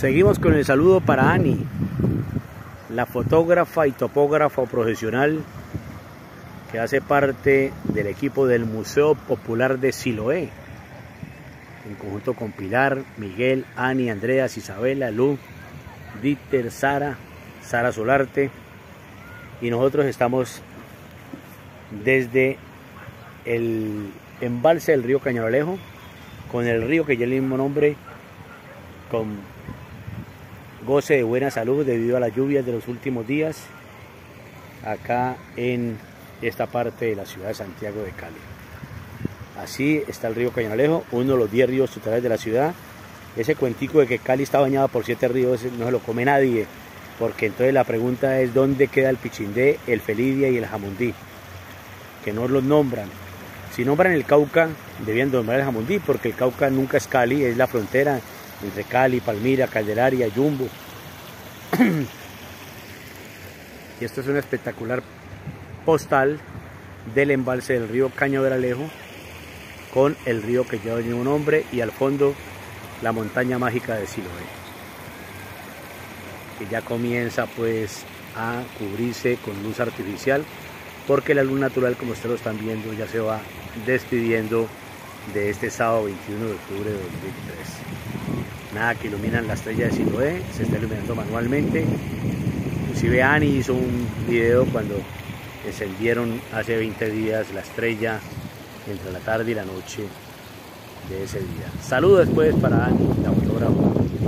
Seguimos con el saludo para Ani, la fotógrafa y topógrafa profesional que hace parte del equipo del Museo Popular de Siloé, en conjunto con Pilar, Miguel, Ani, Andreas, Isabela, Lu, Dieter, Sara, Sara Solarte, y nosotros estamos desde el embalse del río Cañaralejo, con el río que lleva el mismo nombre, con goce de buena salud debido a las lluvias de los últimos días acá en esta parte de la ciudad de Santiago de Cali. Así está el río Cañalejo, uno de los 10 ríos totales de la ciudad. Ese cuentico de que Cali está bañado por siete ríos no se lo come nadie, porque entonces la pregunta es dónde queda el Pichindé, el Felidia y el Jamundí, que no los nombran. Si nombran el Cauca, debían nombrar el Jamundí, porque el Cauca nunca es Cali, es la frontera entre Cali, Palmira, Calderaria, Yumbo. y esto es una espectacular postal del embalse del río Cañaveralejo con el río que lleva el mismo nombre y al fondo la montaña mágica de Siloé que ya comienza pues a cubrirse con luz artificial porque la luz natural como ustedes lo están viendo ya se va despidiendo de este sábado 21 de octubre de 2023 nada que iluminan la estrella de Siloé se está iluminando manualmente inclusive Ani hizo un video cuando encendieron hace 20 días la estrella entre la tarde y la noche de ese día. Saludos después para Ani, la fotógrafa.